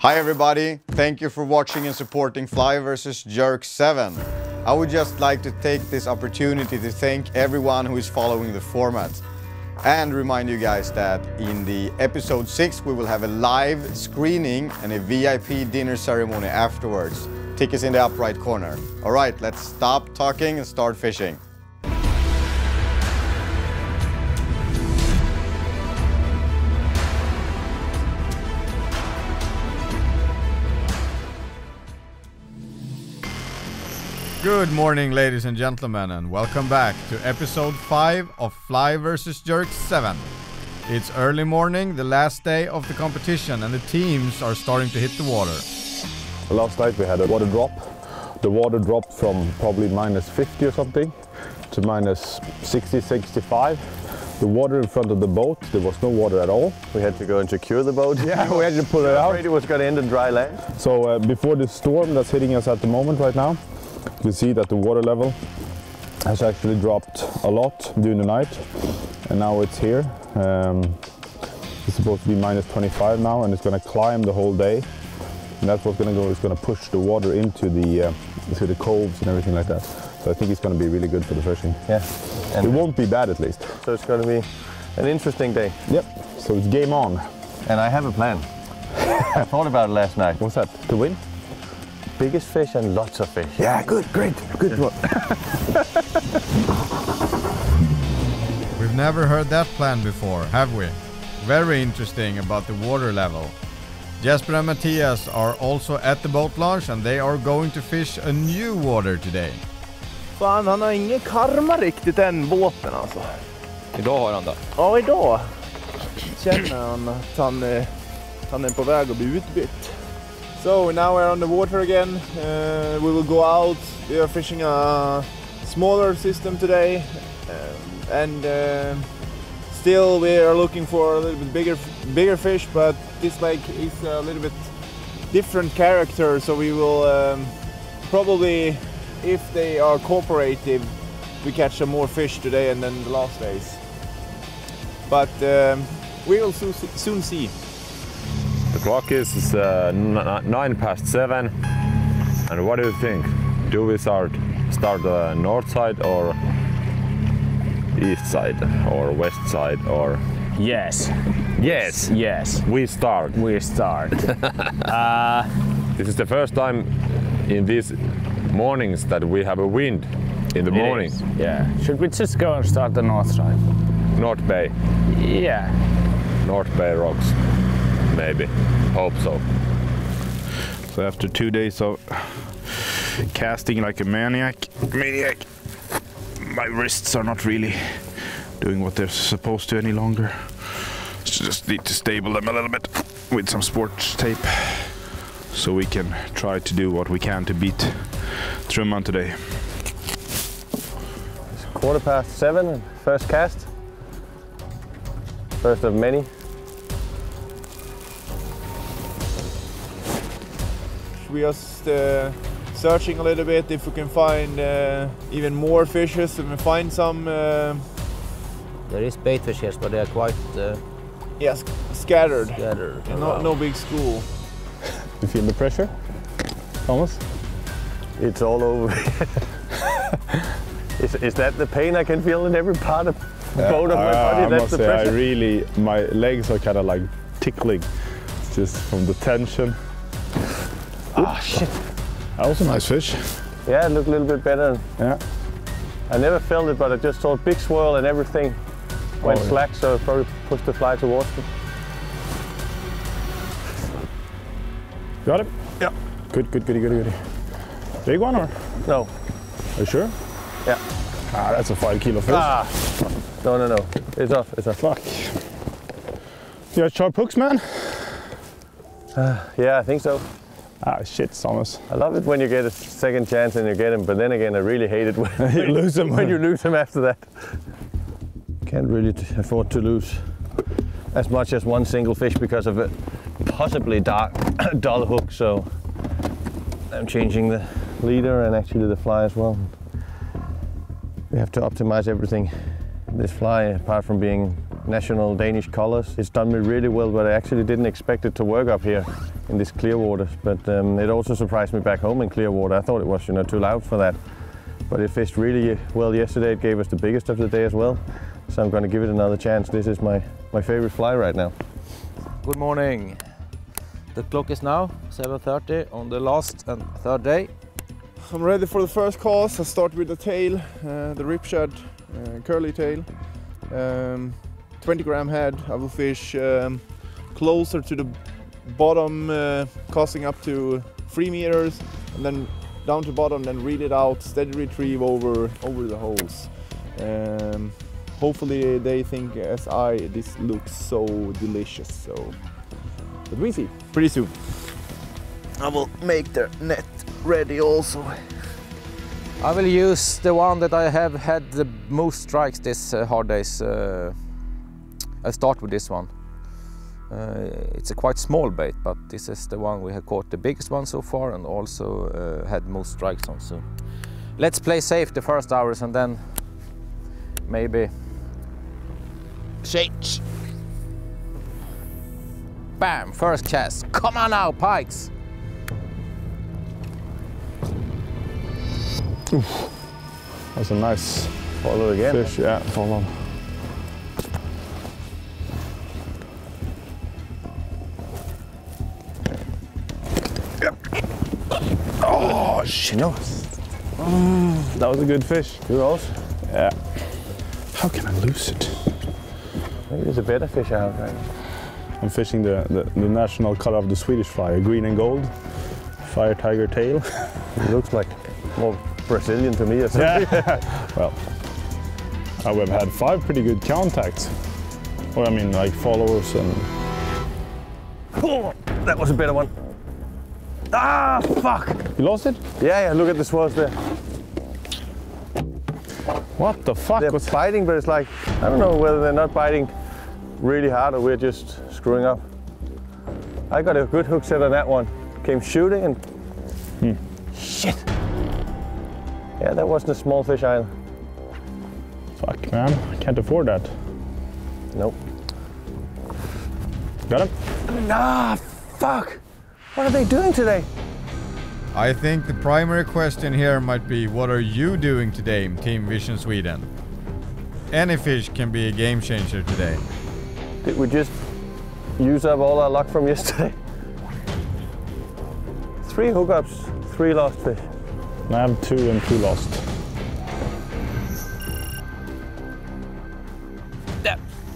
Hi everybody, thank you for watching and supporting Fly vs Jerk 7. I would just like to take this opportunity to thank everyone who is following the format and remind you guys that in the episode 6 we will have a live screening and a VIP dinner ceremony afterwards. Tickets in the upper right corner. Alright, let's stop talking and start fishing. Good morning, ladies and gentlemen, and welcome back to episode 5 of Fly vs Jerk 7. It's early morning, the last day of the competition, and the teams are starting to hit the water. Last night we had a water drop. The water dropped from probably minus 50 or something to minus 60, 65. The water in front of the boat, there was no water at all. We had to go and secure the boat. Yeah, we had to pull it out. Afraid it was going to end in dry land. So uh, before the storm that's hitting us at the moment right now, you can see that the water level has actually dropped a lot during the night and now it's here. Um, it's supposed to be minus 25 now and it's going to climb the whole day. And that's what's going to go, it's going to push the water into the, uh, into the coves and everything like that. So I think it's going to be really good for the fishing. Yeah. it won't be bad at least. So it's going to be an interesting day. Yep, so it's game on. And I have a plan. I thought about it last night. What's that, to win? Biggest fish and lots of fish. Yeah, good, great, good one. We've never heard that plan before, have we? Very interesting about the water level. Jesper and Mathias are also at the boat launch and they are going to fish a new water today. Fan, han har ingen karma riktigt den båten alltså. Idag har han det. Ja, idag känner han att han, han är på väg att bli utbytt. So now we're on the water again. Uh, we will go out. We are fishing a smaller system today, um, and uh, still we are looking for a little bit bigger, bigger fish. But this lake is a little bit different character, so we will um, probably, if they are cooperative, we catch some more fish today and then the last days. But um, we will soon see- soon see. The clock is uh, nine past seven. And what do you think? Do we start start the north side or east side or west side or? Yes, Yes, yes, we start. we start. This is the first time in these mornings that we have a wind in the morning. is, Yeah. Should we just go and start the north side? North Bay, Yeah. North Bay rocks, maybe. Hope so. So after two days of casting like a maniac, maniac, my wrists are not really doing what they're supposed to any longer. So just need to stable them a little bit with some sports tape, so we can try to do what we can to beat Truman today. Quarter past seven, first cast. First of many. We just uh, searching a little bit if we can find uh, even more fishes. If we find some, uh, There is bait fish here, but they are quite uh, yes, scattered. scattered. No, around. no big school. You feel the pressure, Thomas? It's all over. is, is that the pain I can feel in every part of both of my body? I That's must the say, I really, my legs are kind of like tickling. Just from the tension. Ah, shit. That was a nice fish. Yeah, it looked a little bit better. Yeah. I never felt it, but I just saw a big swirl and everything went Oh, yeah. slack, so it probably pushed the fly towards me. Got it? Yeah. Good, good, goody, goody, goody. Big one or? No. Are you sure? Yeah. Ah, that's a five kilo fish. Ah. No, no, no. It's off. It's off. Fuck. You got sharp hooks, man? Yeah, I think so. Ah, shit, Thomas. I love it when you get a second chance and you get him, but then again, I really hate it when You lose them. when you lose him after that. Can't really t- afford to lose as much as one single fish because of a possibly dark, dull hook. So I'm changing the leader and actually the fly as well. We have to optimize everything. This fly, apart from being national Danish colors. It's done me really well, but I actually didn't expect it to work up here in this clear waters. But um, it also surprised me back home in clear water. I thought it was you know too loud for that. But it fished really well yesterday. It gave us the biggest of the day as well. So I'm going to give it another chance. This is my, my favorite fly right now. Good morning. The clock is now 7.30 on the last and third day. I'm ready for the first cast. I start with the tail, uh, the ripshad uh, curly tail. Um, 20 gram head. I will fish um, closer to the bottom, uh, casting up to three meters, and then down to bottom, then reel it out, steady retrieve over over the holes. Um, hopefully they think as I this looks so delicious. So, but we see pretty soon. I will make the net ready also. I will use the one that I have had the most strikes this uh, hard days. Uh, I start with this one. Uh, it's a quite small bait, but this is the one we have caught the biggest one so far and also uh, had most strikes on. So let's play safe the first hours and then maybe change. Bam! First cast. Come on now, pikes. That's a nice Follow again. fish. Yeah, follow. No. Mm, that was a good fish. You also? Yeah. How can I lose it? Maybe there's a better fish out there. I'm fishing the, the, the national color of the Swedish fly, green and gold. Fire tiger tail. It looks like more Brazilian to me or something. well, I we've had five pretty good contacts. Or I mean, like followers and Oh, that was a better one. Ah, fuck! you lost it. Yeah, yeah, look at the swells there. What the fuck They're was? biting, but it's like, I don't know whether they're not biting really hard or we're just screwing up. I got a good hook set on that one. Came shooting and. Shit! Yeah, that wasn't a small fish either. Fuck, man, I can't afford that. Nope. Got him. Ah, fuck! What are they doing today? I think the primary question here might be what are you doing today, Team Vision Sweden? Any fish can be a game changer today. Did we just use up all our luck from yesterday? Three hookups, three lost fish. I have two and two lost.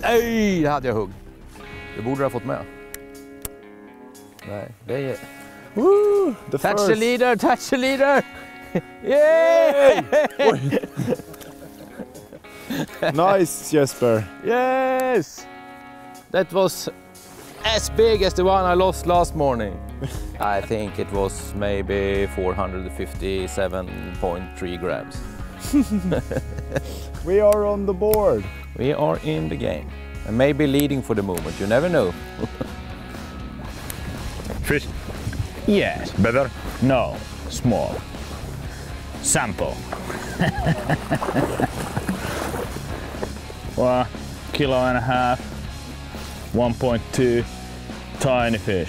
Nej, det hade jag hugg. Det borde du ha fått med. Det är... Woo! The Touch first. the leader, touch the leader! Yay! nice Jesper. Yes! That was as big as the one I lost last morning. I think it was maybe 457.3 grams. We are on the board. We are in the game. And maybe leading for the moment, you never know. Fish. Yes. Better. No. Small. Sample. One kilo and a half. 1.2 tiny fish.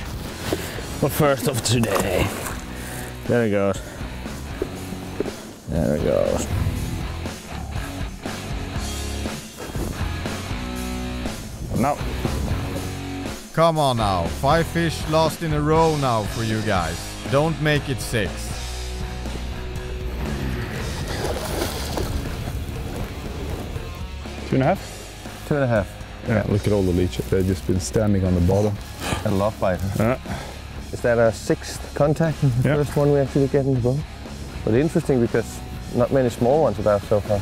But first of today. There it goes. There it goes. Now, Come on now, five fish lost in a row now for you guys. Don't make it six. two and a half. Two and a half. Yeah, look at all the leeches. They've just been standing on the bottom. A love bite. Yeah. Is that our sixth contact? The Yeah. first one we actually get in the boat. But interesting because not many small ones about so far.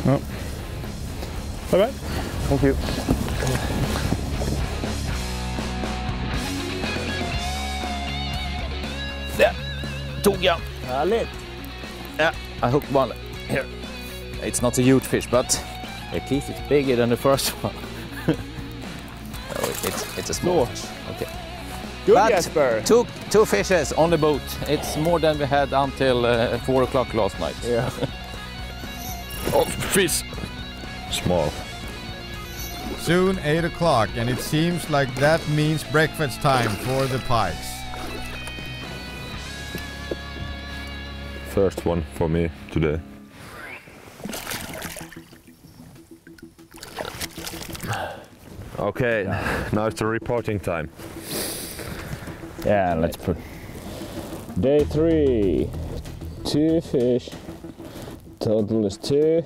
Bye bye. Thank you. Tog jag. Härligt. Yeah, I hooked one here. It's not a huge fish, but at least it's bigger than the first one. oh, it's, it's a small fish. Okay. Good But Jesper. Two, two fishes on the boat. It's more than we had until uh, 4 o'clock last night. Yeah. Oh, fish. Small. Soon 8 o'clock and it seems like that means breakfast time for the pikes. First one for me today. Okay, now it's the reporting time. Yeah, let's put. Day three. Two fish. Total is two.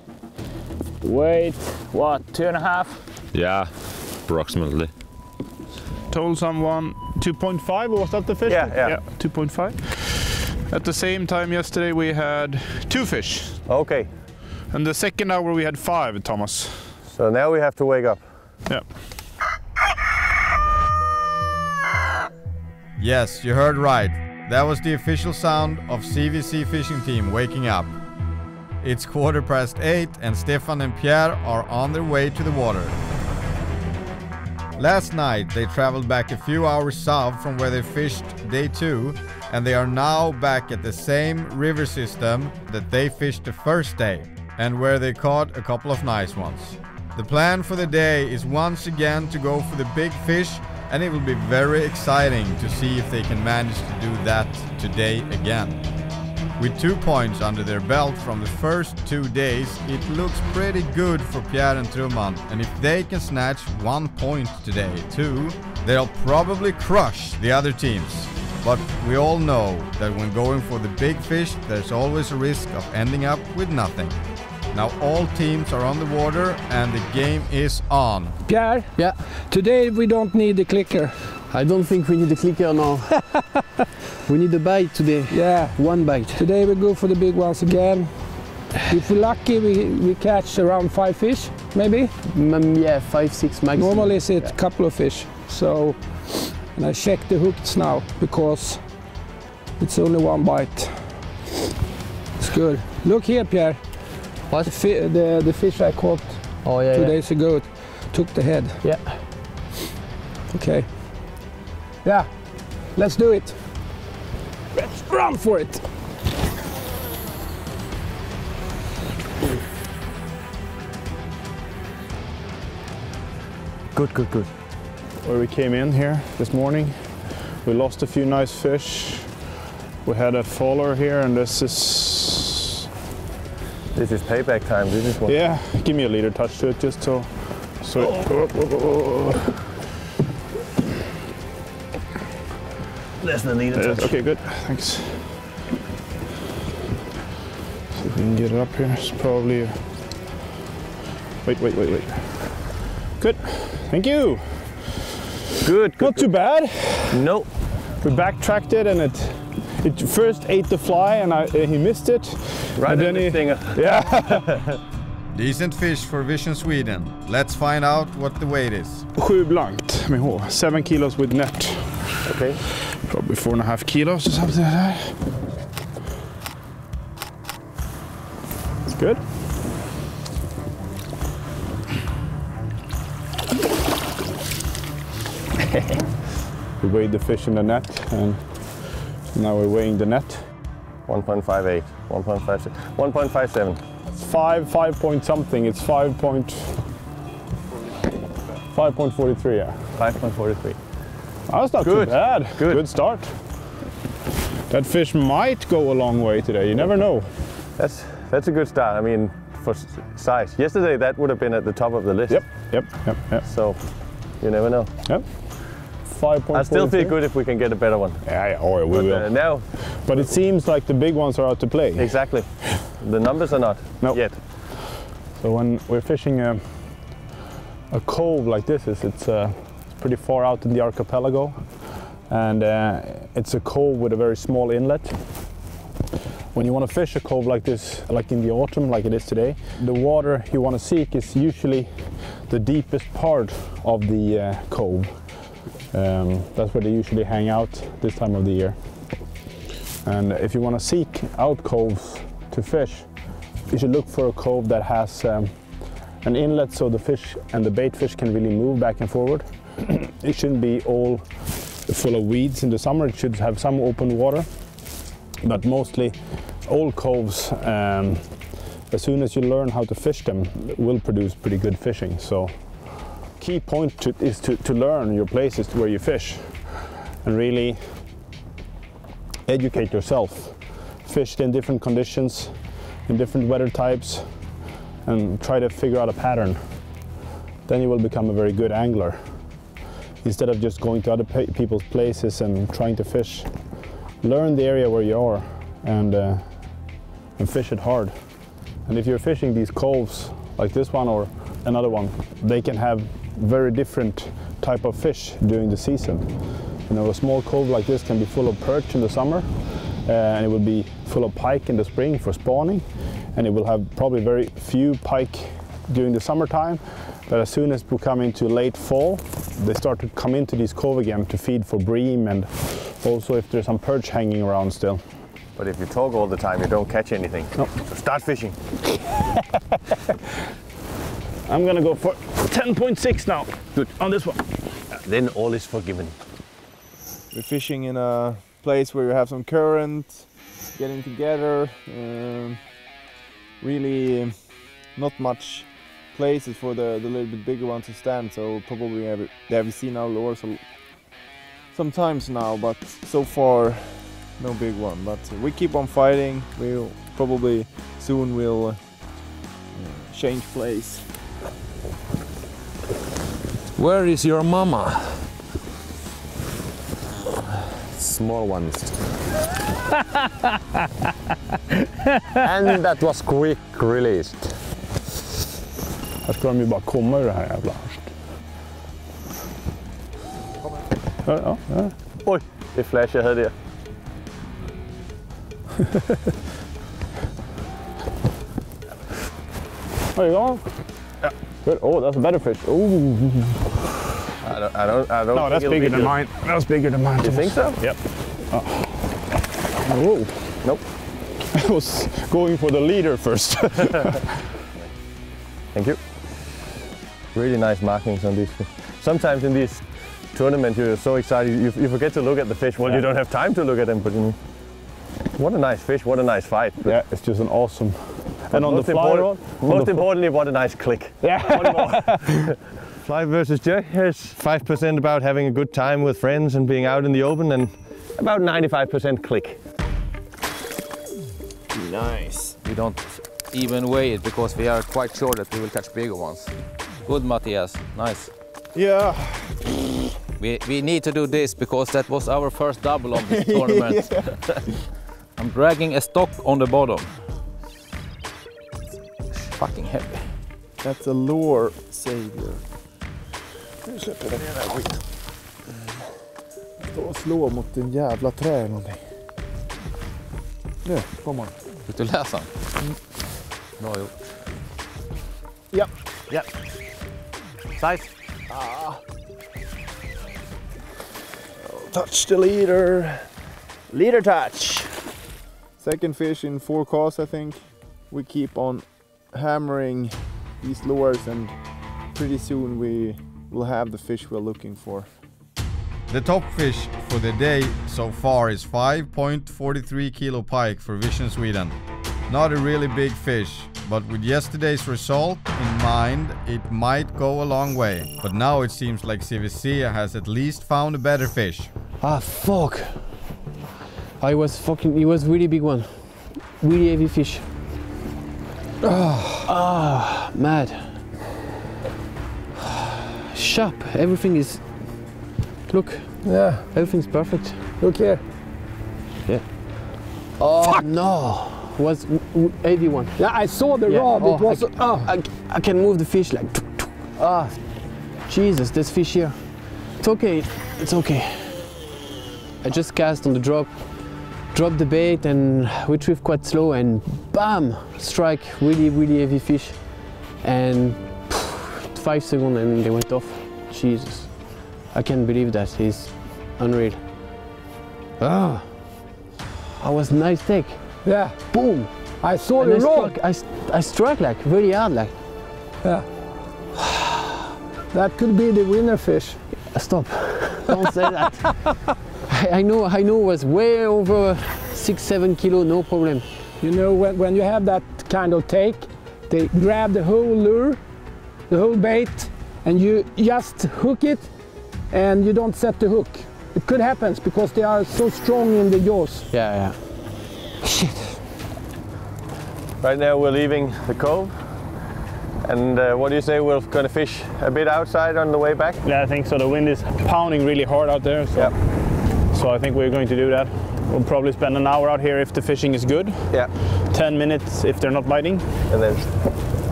Weight, what, two and a half? Yeah, approximately. Told someone 2.5, or was that the fish? Yeah, yeah. 2.5. At the same time yesterday we had two fish. Okay, And the second hour we had five, Thomas. so now we have to wake up. Yeah. Yes, you heard right. That was the official sound of CVC fishing team waking up. It's quarter past eight and Stefan and Pierre are on their way to the water. Last night they traveled back a few hours south from where they fished day two and they are now back at the same river system that they fished the first day and where they caught a couple of nice ones. The plan for the day is once again to go for the big fish and it will be very exciting to see if they can manage to do that today again. With two points under their belt from the first two days, it looks pretty good for Pierre and Truman. And if they can snatch one point today too, they'll probably crush the other teams. But we all know that when going for the big fish, there's always a risk of ending up with nothing. Now all teams are on the water and the game is on. Pierre? Yeah. Today we don't need the clicker. I don't think we need the clicker now. we need a bite today. Yeah. One bite. Today we go for the big ones again. If we're lucky, we, we catch around five fish, maybe. Mm, yeah, five, six max. Normally it's a couple of fish. So, and I check the hooks now because it's only one bite. It's good. Look here, Pierre. What? The, the, the fish I caught Oh yeah. two yeah. days ago took the head. Yeah. Okay. Yeah, let's do it. Let's run for it. Good, good, good. Where we came in here this morning, we lost a few nice fish. We had a faller here, and this is This is payback time. This is what. yeah. Give me a leader touch to it, just so. So. Oh. Less than needed. Yes, okay, good. Thanks. See if we can get it up here. It's probably. A... Wait, wait, wait, wait. Good. Thank you. Good, good. Not too bad. No. We backtracked it, and it it first ate the fly, and I, he missed it. Right and in the he, finger. Yeah. Decent fish for Vision Sweden. Let's find out what the weight is. Sju blankt med H. Seven kilos with net. Okay. Probably four and a half kilos or something like that. It's good. we weighed the fish in the net and now we're weighing the net. 1.58, 1.56, 1.57. It's five, five point something. It's five point, five point forty-three. Yeah, 5.43. Oh, that's not Good. too bad. Good. Good start. That fish might go a long way today. You never know. That's that's a good start. I mean, for size. Yesterday that would have been at the top of the list. Yep, yep, yep, yep, So you never know. yep. Five point. I still feel good if we can get a better one. Yeah, yeah. Oh, yeah, we But will. uh, now, But it seems like the big ones are out to play. exactly. The numbers are not No. yet. So when we're fishing a, a cove like this, is it's, uh, it's pretty far out in the archipelago, and uh, it's a cove with a very small inlet. When you want to fish a cove like this, like in the autumn, like it is today, the water you want to seek is usually the deepest part of the uh, cove. Um, that's where they usually hang out this time of the year. And if you want to seek out coves to fish, you should look for a cove that has um, an inlet so the fish and the bait fish can really move back and forward. it shouldn't be all full of weeds in the summer, it should have some open water. But mostly old coves, um, as soon as you learn how to fish them, will produce pretty good fishing. So key point to, is to, to learn your places where you fish and really educate yourself. Fished in different conditions, in different weather types, and try to figure out a pattern. Then you will become a very good angler. Instead of just going to other people's places and trying to fish, learn the area where you are and, uh, and fish it hard. And if you're fishing these coves like this one or another one, they can have very different type of fish during the season. You know, a small cove like this can be full of perch in the summer, uh, and it will be full of pike in the spring for spawning, and it will have probably very few pike during the summertime. But as soon as we come into late fall, they start to come into this cove again to feed for bream and also if there's some perch hanging around still. But if you talk all the time, you don't catch anything. No. So start fishing. I'm gonna go for 10.6 now. Good. On this one. Then all is forgiven. We're fishing in a place where you have some current, getting together. Um, really not much places for the, the little bit bigger ones to stand, so probably have, they have seen our lures a- sometimes now, but so far no big one. But we keep on fighting. We'll probably soon will uh, change place. Where is your mama? Small ones. and that was quick released. Här ska de ju bara komma ur det här jävla... Ja, ja, ja. Oj, det flash jeg havde der. There you go. Yeah. Good. Oh, that's a better fish. Ooh. I don't, I don't, I don't No, that's bigger than good. mine. That's bigger than mine. You think so? Yep. Oh. Whoa. Nope. I was going for the leader first. Thank you. Really nice markings on these. Sometimes in these tournaments you're so excited you, you forget to look at the fish. Well, you don't have time to look at them, but you know, what a nice fish! What a nice fight! yeah, it's just an awesome. And on the most fly rod, most importantly, what a nice click. Yeah. Fly versus jerk. Here's five percent about having a good time with friends and being out in the open, and about 95% click. Nice. We don't even weigh it because we are quite sure that we will catch bigger ones. Good, Mathias. Nice. Yeah. We, we need to do this because that was our first double of this tournament. I'm dragging a stock on the bottom. It's fucking heavy. That's a lure savior. Nu släpper jag ner den här skiten. Stå och slå mot en jävla trä eller någonting. Nu, kom han. Fick du läsa den? Bra gjort. Ja. Ja. Size. Touch the leader. Leader touch. Second fish in four casts, I think. We keep on hammering these lures and pretty soon we will have the fish we're looking for. The top fish for the day so far is 5.43 kilo pike for Vision Sweden. Not a really big fish, but with yesterday's result in mind, it might go a long way. But now it seems like CVC has at least found a better fish. Ah, fuck. I was fucking. It was really big one. Really heavy fish. Ah, ah, mad. Sharp. Everything is. Look, Yeah, everything's perfect. look here. Yeah. Oh no! Was w- w- heavy one. Yeah, I saw the Yeah. rod. Oh, it was. I, oh, I, I can move the fish like. Ah, Jesus! There's fish here. It's okay. It's okay. I just cast on the drop, drop the bait, and retrieve quite slow, and bam! Strike really, really heavy fish, and five seconds, and they went off. Jesus! I can't believe that. It's unreal. Ah! I was nice take. yeah. Boom! I saw And the I struck, I, I struck like really hard, like Yeah. That could be the winner fish. stop. Don't say that. I, know, I know, it was way over six, seven kilo, no problem. You know, when, when you have that kind of take, they grab the whole lure, the whole bait, and you just hook it and you don't set the hook. It could happen because they are so strong in the jaws. Yeah, yeah. Shit. Right now we're leaving the cove. And uh, what do you say? We're going to fish a bit outside on the way back? Yeah, I think so. The wind is pounding really hard out there. So, so I think we're going to do that. We'll probably spend an hour out here if the fishing is good. Yeah. 10 minutes if they're not biting, And then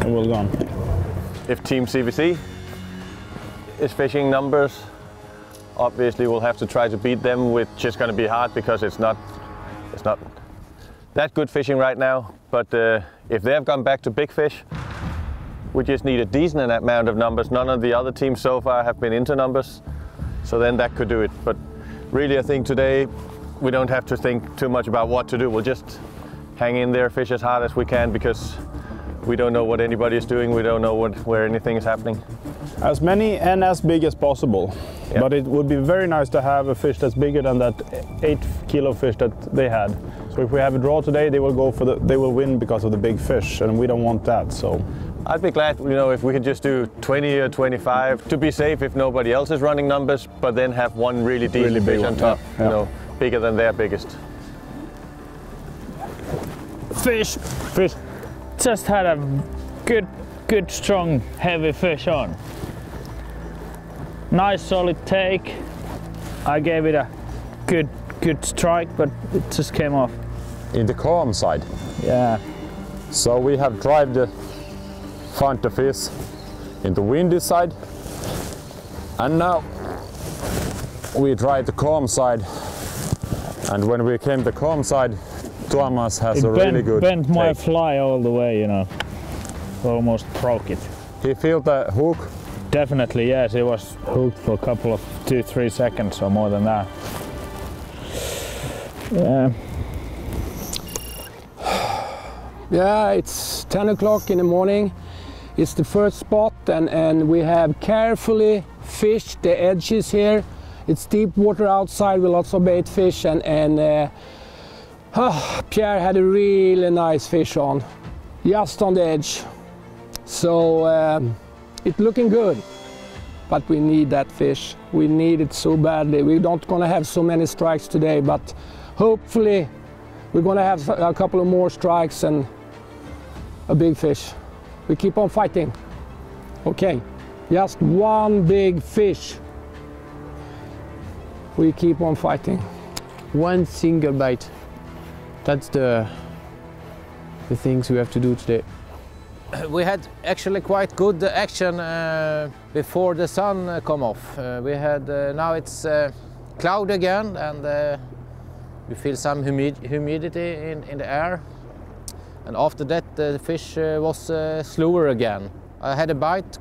and we'll go on. If Team CVC is fishing numbers, obviously we'll have to try to beat them, which is going to be hard because it's not, it's not that good fishing right now. But uh, if they have gone back to big fish, we just need a decent amount of numbers. None of the other teams so far have been into numbers, so then that could do it. But really, I think today we don't have to think too much about what to do. We'll just hang in there, fish as hard as we can because we don't know what anybody is doing. We don't know what, where anything is happening. As many and as big as possible. Yeah. But it would be very nice to have a fish that's bigger than that eight kilo fish that they had. So if we have a draw today, they will go for the, they will win because of the big fish, and we don't want that. So I'd be glad, you know, if we could just do 20 or 25 to be safe if nobody else is running numbers, but then have one really decent Really big fish on top, yeah. you know, bigger than their biggest. Fish, fish. Just had a good, good, strong, heavy fish on. Nice solid take. I gave it a good, good strike, but it just came off. In the calm side. Yeah. So we have tried to find the fish in the windy side. And now we tried the calm side. And when we came to the calm side, Tuomas has It a bent, really good bent my take. fly all the way, you know. Almost broke it. He felt the hook. Definitely, yes. It was hooked for a couple of two, three seconds or more than that. Yeah. Yeah, it's 10 o'clock in the morning. It's the first spot and, and we have carefully fished the edges here. It's deep water outside with lots of bait fish and, and uh, ah, Pierre had a really nice fish on, just on the edge. So um, it's looking good, but we need that fish. We need it so badly. We're not gonna have so many strikes today, but hopefully we're gonna have a couple of more strikes and a big fish. We keep on fighting. Okay, just one big fish. We keep on fighting. One single bite. That's the the things we have to do today. We had actually quite good action uh, before the sun uh, come off. Uh, we had uh, now it's uh, cloud again and uh, we feel some humid humidity in, in the air. And after that the fish uh, was uh, slower again. I had a bite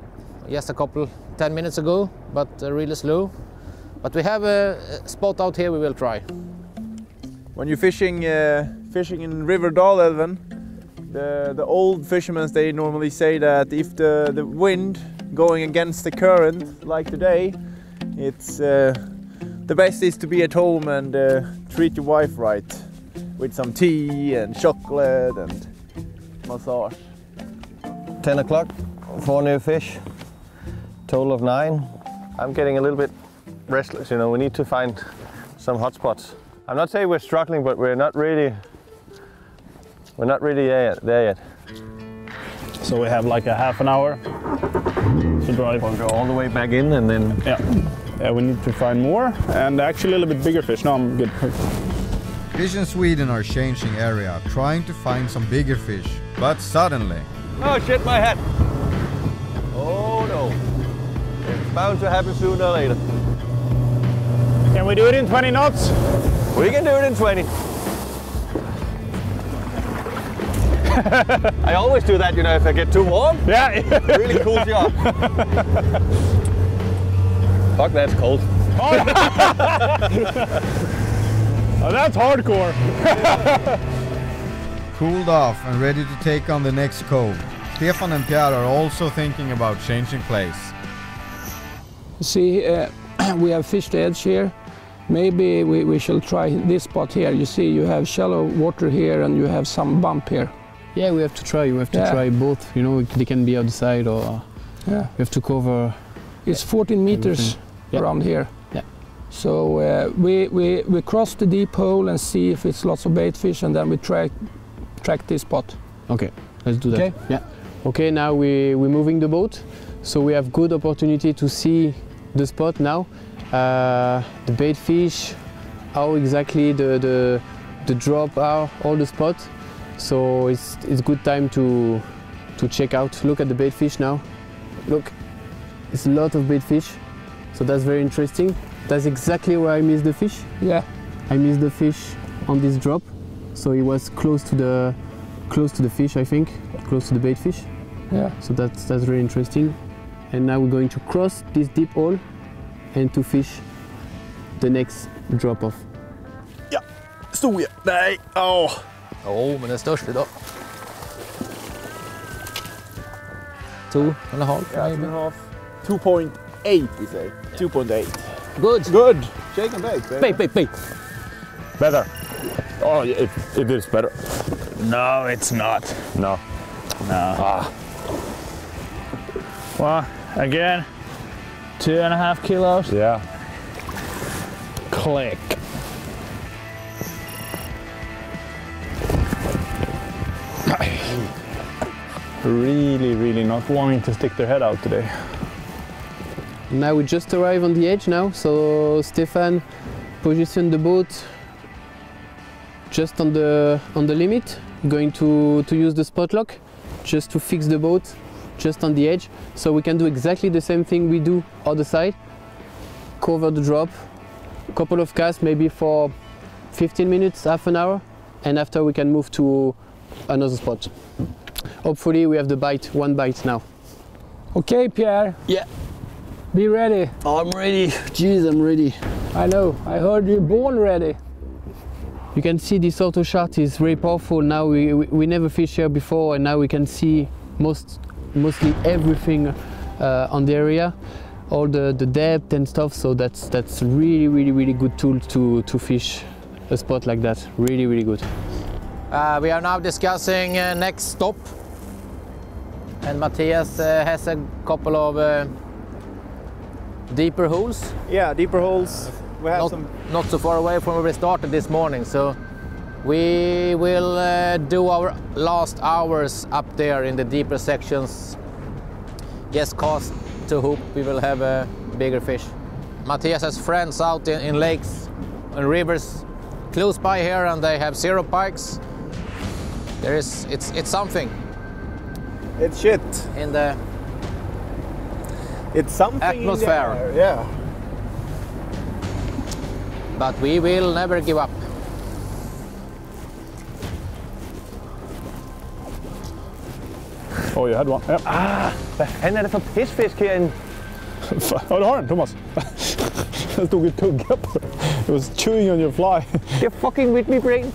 just a couple 10 minutes ago, but uh, really slow. But we have a spot out here we will try. When you're fishing, uh, fishing in River Dalälven, the, the old fishermen they normally say that if the, the wind going against the current like today, it's uh, the best is to be at home and uh, treat your wife right with some tea and chocolate and massage. 10 o'clock, four new fish, total of nine. I'm getting a little bit restless, you know, we need to find some hot spots. I'm not saying we're struggling, but we're not really, we're not really there yet. So we have like a half an hour to drive. We'll go all the way back in and then yeah, yeah, we need to find more and actually a little bit bigger fish. No, I'm good. Fish in Sweden are changing area, trying to find some bigger fish. But suddenly, Oh shit, my hat! Oh no. It's bound to happen sooner or later. Can we do it in 20 knots? We can do it in 20. I always do that, you know, if I get too warm. Yeah. really cools you off. Fuck, that's cold. Oh, that's hardcore. cooled off and ready to take on the next cove. Stefan and Pierre are also thinking about changing place. See, uh, we have fished the edge here. Maybe we, we shall try this spot here. You see, you have shallow water here and you have some bump here. Yeah, we have to try. We have to Yeah. try both. You know, they can be outside or Yeah. we have to cover It's 14 meters Yeah. around here. Yeah. So uh, we, we, we cross the deep hole and see if it's lots of bait fish and then we track, track this spot. Okay, let's do that. Okay. Yeah. Okay, now we, we're moving the boat, so we have good opportunity to see the spot now. Uh, the bait fish, how exactly the, the, the drop are, all the spots. So it's, it's good time to, to check out. Look at the bait fish now. Look, it's a lot of bait fish. So that's very interesting. That's exactly where I missed the fish. Yeah. I missed the fish on this drop, so it was close to the close to the fish, I think, close to the bait fish. Yeah. So that's that's very interesting. And now we're going to cross this deep hole and to fish the next drop off. Stod jag? Nej! Åh! Jo, men den är störst idag. Two and a half, Yeah, two maybe. and a half. 2.8 we say. 2.8. Good. Good! Shake and bake, baby. Bait, bait, bait. Better. Oh, it, it is better. No, it's not. No. No. Ah. Well, again, two and a half kilos. Yeah. Click. Really, really not wanting to stick their head out today. Now we just arrived on the edge now, so Stefan positioned the boat just on the on the limit, going to, to use the spot lock just to fix the boat just on the edge. So we can do exactly the same thing we do other side. Cover the drop, couple of casts maybe for 15 minutes, half an hour, and after we can move to another spot. Hopefully we have the bite, one bite now. Okay, Pierre. Yeah. Be ready. I'm ready. Jeez, I'm ready. I know. I heard you're born ready. You can see this auto shot is very powerful. Now we, we, we never fished here before and now we can see most mostly everything uh, on the area, all the, the depth and stuff. So that's that's really really really good tool to to fish a spot like that. Really really good. Uh, we are now discussing uh, next stop. And Mathias uh, has a couple of uh, deeper holes, Yeah, deeper holes. We have not, some. not so far away from where we started this morning. So we will uh, do our last hours up there in the deeper sections. Yes, cast to hope we will have a bigger fish. Mathias has friends out in, in lakes and rivers close by here, and they have zero pikes. There is, it's, it's something It's shit. in the It's something. in the Atmosphere. Yeah. but we will never give up. Oh, you had one. Yep. Hvad fanden er det for pisfisk herinde? Ja, du har den Thomas. Den stod och tuggade på den. It was chewing on your fly. You're fucking with me, brain.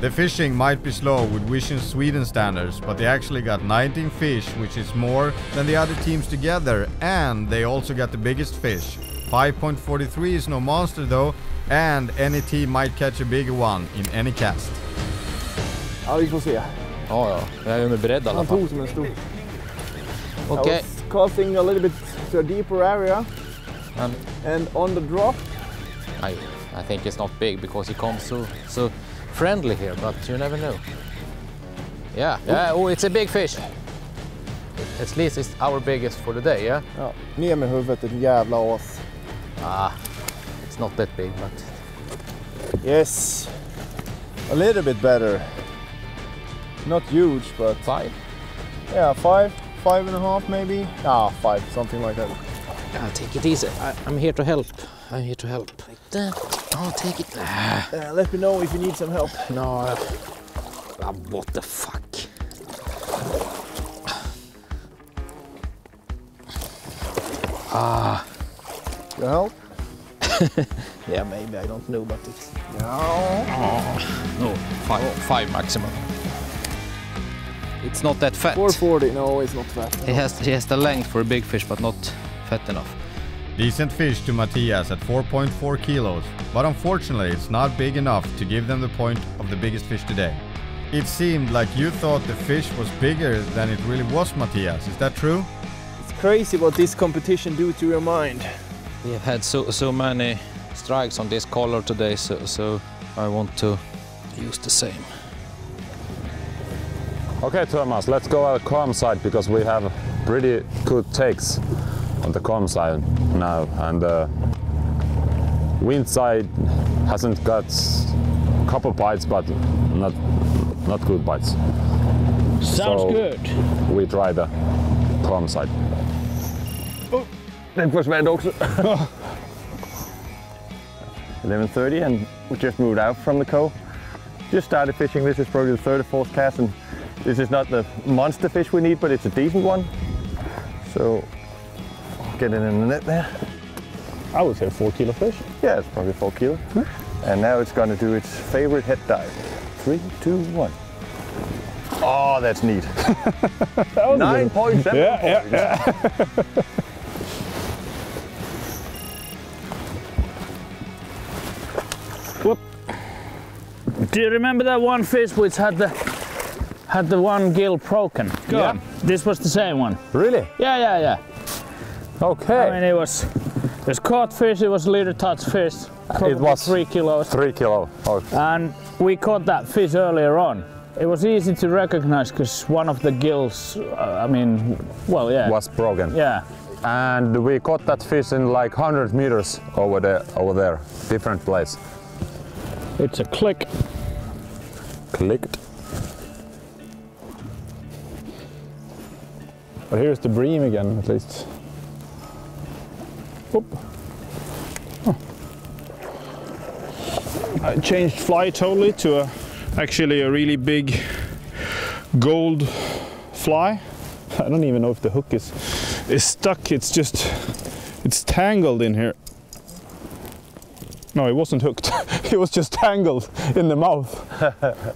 The fishing might be slow with Vision Sweden standards, but they actually got 19 fish, which is more than the other teams together, and they also got the biggest fish. 5.43 is no monster though, and any team might catch a bigger one in any cast. Ja, vi får se. Ja, ja, jag är beredd i alla Han fall. tog som en stor. Okej, I was casting a little bit to a deeper area, and and on the drop, I, I think it's not big because he comes so so friendly here, but you never know. Yeah, yeah. Oh, it's a big fish. At least it's our biggest for the day. Yeah. ja, ner med huvudet, ett jävla as. Ah, it's not that big, but Yes, a little bit better. Not huge, but five. yeah, five, five and a half maybe. Ah, five, something like that. Yeah, take it easy. I, I'm here to help. I'm here to help. Like that. Oh, take it. Ah, Uh, let me know if you need some help. no. uh, ah, what the fuck? Your help? Yeah, maybe. I don't know, but it's No. no five. Five maximum. It's not that fat. 440. No, it's not fat. He has he has the length for a big fish, but not fat enough. Decent fish to Mathias at 4.4 kilos, but unfortunately it's not big enough to give them the point of the biggest fish today. it seemed like you thought the fish was bigger than it really was, Mathias. Is that true? It's crazy what this competition do to your mind. We have had so so many strikes on this color today, so so I want to use the same. Okay, Thomas, let's go at the calm side because we have pretty good takes on the calm side now, and uh, the wind side hasn't got a couple bites, but not not good bites. Sounds So- good. We try the calm side. Den forsvandt også. 11.30 and we just moved out from the cove. Just started fishing. This is probably the third or fourth cast and this is not the monster fish we need, but it's a decent one. So get it in the net there. I would say four kilo fish. Yeah, it's probably four kilo. Hmm. And now it's going to do its favorite head dive. Three, two, one. Oh, that's neat. 9.7 Yeah, yeah, points. Do you remember that one fish which had the had the one gill broken? Go Yeah. on. This was the same one. Really? Yeah, yeah, yeah. Okay. I mean, it was it was caught fish. It was little touch fish. It was- three kilos. Three kilo. Oh, And we caught that fish earlier on. It was easy to recognize because one of the gills, uh, I mean, well, yeah. was broken. Yeah. And we caught that fish in like 100 meters over there, over there, different place. It's a click. Clicked. But here's the bream again, at least. Oop. I changed fly totally to a, actually a really big gold fly. I don't even know if the hook is is stuck. It's just it's tangled in here. No, it wasn't hooked. it was just tangled in the mouth.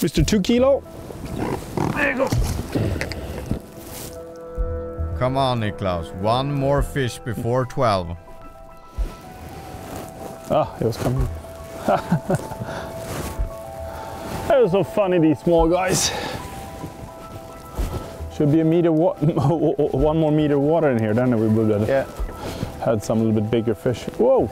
Mr. Two Kilo. Come on, Niklaus. One more fish before 12. Ah, it was coming. that was so funny, these small guys. Should be a meter, wa- one more meter water in here, then we would have Yeah. had some little bit bigger fish. Whoa!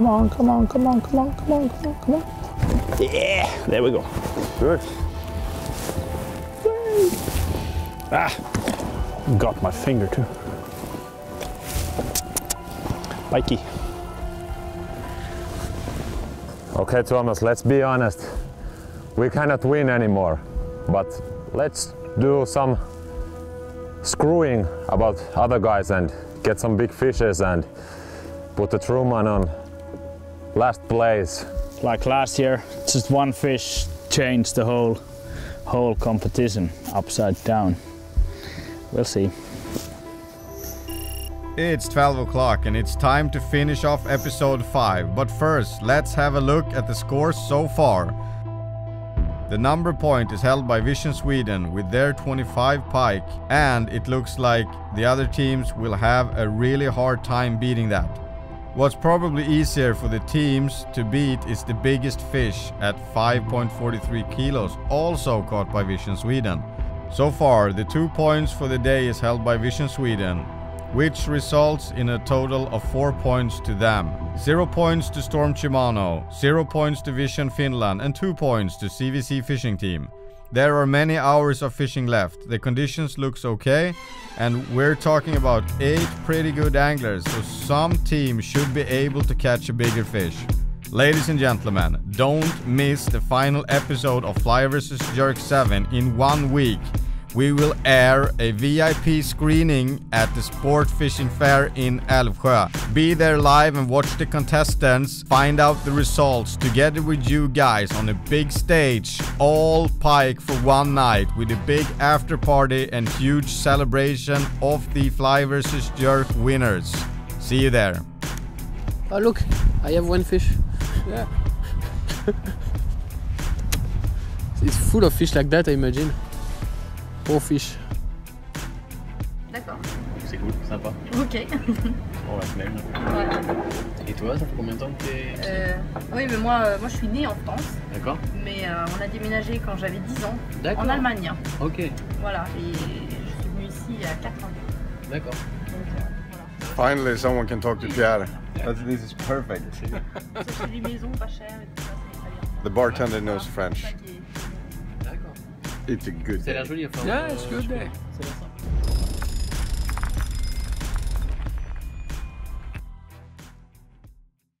Come on, come on, come on, come on, come on, come on, come on. Yeah, there we go. Good. Ah, got my finger too. Mikey. Okay, Thomas, let's be honest. We cannot win anymore, but let's do some screwing about other guys and get some big fishes and put the Truman on last place. Like last year, just one fish changed the whole whole competition upside down. We'll see. It's 12 o'clock and it's time to finish off episode 5. But first, let's have a look at the scores so far. The number point is held by Vision Sweden with their 25 pike, and it looks like the other teams will have a really hard time beating that. What's probably easier for the teams to beat is the biggest fish at 5.43 kilos, also caught by Vision Sweden. So far, the two points for the day is held by Vision Sweden, which results in a total of 4 points to them. 0 points to Storm Shimano, 0 points to Vision Finland, and 2 points to CVC Fishing Team. There are many hours of fishing left. The conditions looks okay, and we're talking about 8 pretty good anglers, so some team should be able to catch a bigger fish. Ladies and gentlemen, don't miss the final episode of Fly vs Jerk 7 in one week. We will air a VIP screening at the Sport Fishing Fair in Älvsjö. Be there live and watch the contestants find out the results together with you guys on a big stage, all pike for one night with a big after party and huge celebration of the Fly vs Jerk winners. See you there. Oh look, I have one fish. Yeah. It's full of fish like that, I imagine. Fish. D'accord. C'est cool, sympa. Ok. Ouais. Et toi, ça fait combien de temps que t'es Euh, oui, mais moi, euh, moi je suis née en France, D'accord mais euh, on a déménagé quand j'avais 10 ans D'accord. en Allemagne. Ok, Voilà, et je suis venue ici il y a 4 ans. d'accord. Euh, voilà. Finally, someone can talk to Pierre. This is perfect. C'est chez des maisons pas chères et tout ça, c'est très bien. The bartender knows French. It's a good day. Joli. Yeah, it's a good day.